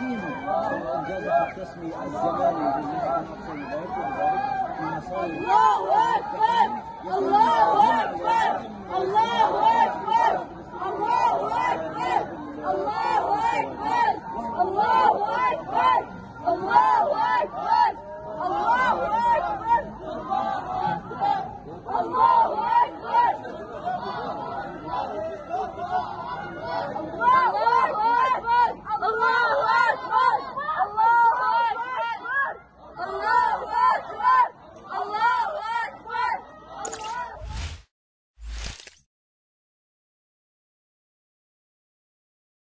تحسين انجازات التسمي الزماني بالنسبة للحسين وذلك وذلك في مصائب الله أكبر! الله أكبر! الله أكبر! الله أكبر! الله أكبر! الله أكبر! الله أكبر! الله أكبر! الله